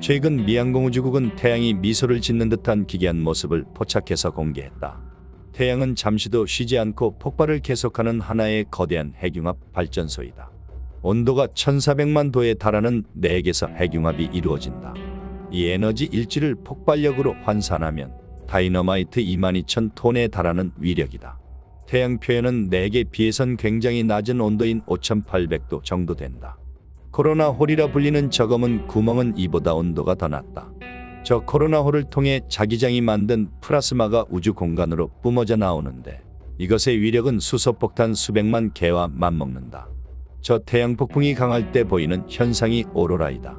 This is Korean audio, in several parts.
최근 미항공우주국은 태양이 미소를 짓는 듯한 기괴한 모습을 포착해서 공개했다. 태양은 잠시도 쉬지 않고 폭발을 계속하는 하나의 거대한 핵융합 발전소이다. 온도가 1400만 도에 달하는 4개서 핵융합이 이루어진다. 이 에너지 일지를 폭발력으로 환산하면 다이너마이트 22,000톤에 달하는 위력이다. 태양 표현은 4개 비해선 굉장히 낮은 온도인 5800도 정도 된다. 코로나 홀이라 불리는 저 검은 구멍은 이보다 온도가 더 낮다. 저 코로나 홀을 통해 자기장이 만든 플라스마가 우주 공간으로 뿜어져 나오는데 이것의 위력은 수소폭탄 수백만 개와 맞먹는다. 저 태양 폭풍이 강할 때 보이는 현상이 오로라이다.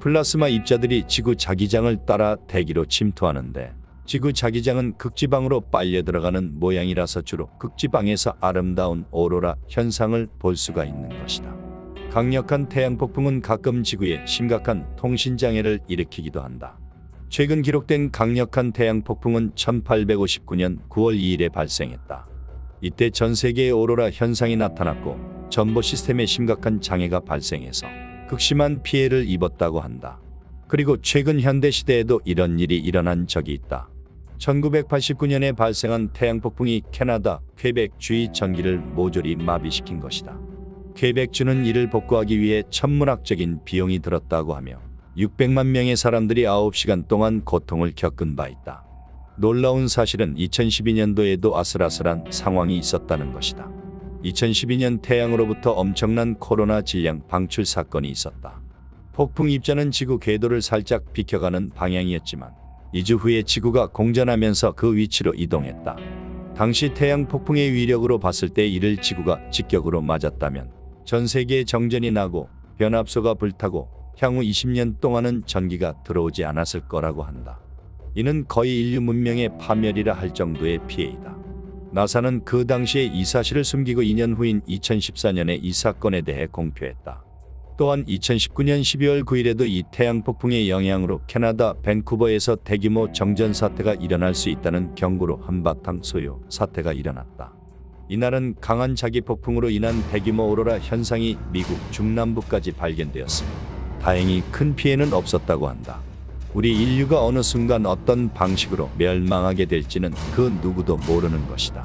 플라스마 입자들이 지구 자기장을 따라 대기로 침투하는데 지구 자기장은 극지방으로 빨려 들어가는 모양이라서 주로 극지방에서 아름다운 오로라 현상을 볼 수가 있는 것이다. 강력한 태양 폭풍은 가끔 지구에 심각한 통신 장애를 일으키기도 한다. 최근 기록된 강력한 태양 폭풍은 1859년 9월 2일에 발생했다. 이때 전 세계의 오로라 현상이 나타났고 전보 시스템에 심각한 장애가 발생해서 극심한 피해를 입었다고 한다. 그리고 최근 현대 시대에도 이런 일이 일어난 적이 있다. 1989년에 발생한 태양 폭풍이 캐나다 퀘벡 주의 전기를 모조리 마비시킨 것이다. 퀘벡주는 이를 복구하기 위해 천문학적인 비용이 들었다고 하며 600만 명의 사람들이 9시간 동안 고통을 겪은 바 있다. 놀라운 사실은 2012년도에도 아슬아슬한 상황이 있었다는 것이다. 2012년 태양으로부터 엄청난 코로나 질량 방출 사건이 있었다. 폭풍 입자는 지구 궤도를 살짝 비켜가는 방향이었지만 2주 후에 지구가 공전하면서 그 위치로 이동했다. 당시 태양 폭풍의 위력으로 봤을 때 이를 지구가 직격으로 맞았다면 전 세계에 정전이 나고 변압소가 불타고 향후 20년 동안은 전기가 들어오지 않았을 거라고 한다. 이는 거의 인류 문명의 파멸이라 할 정도의 피해이다. 나사는 그 당시에 이 사실을 숨기고 2년 후인 2014년에 이 사건에 대해 공표했다. 또한 2019년 12월 9일에도 이 태양 폭풍의 영향으로 캐나다 밴쿠버에서 대규모 정전 사태가 일어날 수 있다는 경고로 한바탕 소요 사태가 일어났다. 이날은 강한 자기 폭풍으로 인한 대규모 오로라 현상이 미국 중남부까지 발견되었으며 다행히 큰 피해는 없었다고 한다. 우리 인류가 어느 순간 어떤 방식으로 멸망하게 될지는 그 누구도 모르는 것이다.